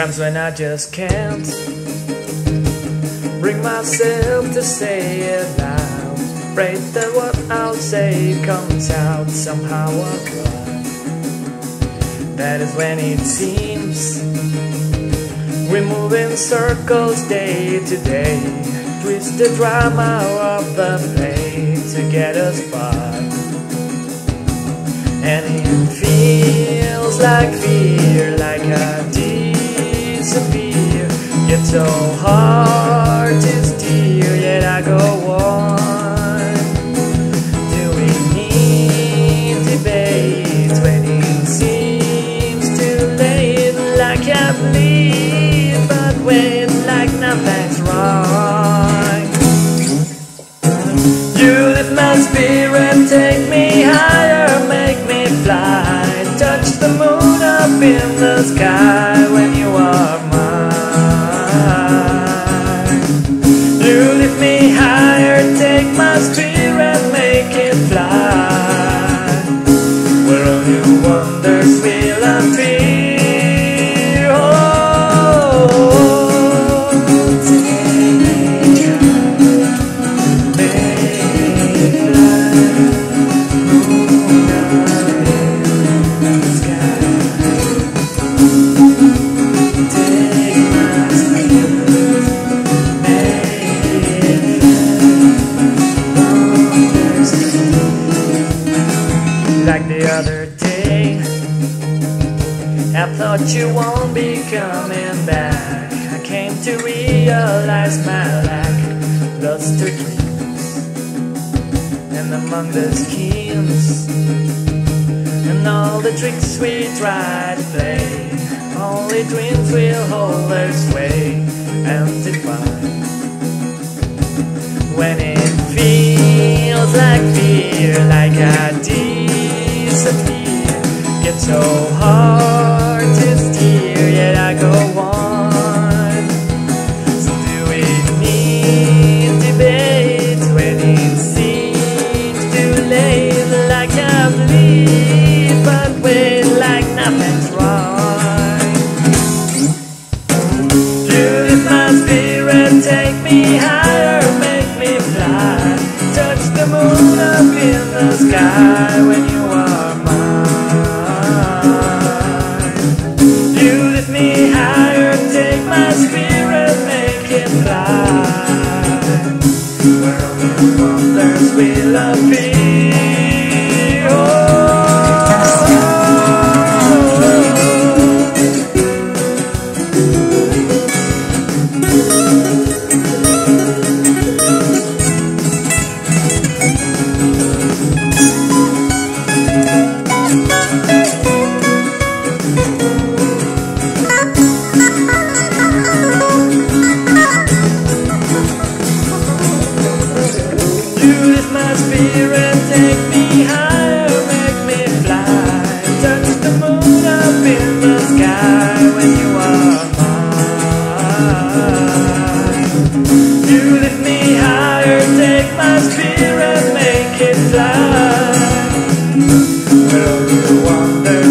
Times when I just can't bring myself to say it loud. Afraid that what I'll say comes out somehow or cry. That is when it seems we move in circles day to day. Twist the drama of the play to get us by. And it feels like fear, like I disappear. Yet so hard to steer, yet I go on. Do we need debate when it seems too late? Like I bleed, but wait, like nothing's wrong. You lift my spirit, take me higher, make me fly. Touch the moon up in the sky I thought you won't be coming back. I came to realize my lack, lost to dreams, and among the schemes, and all the tricks we tried to play, only dreams will hold their sway and define. When it feels like fear, like I disappear, get so hard wonders will appear. to wander